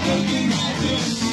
I you in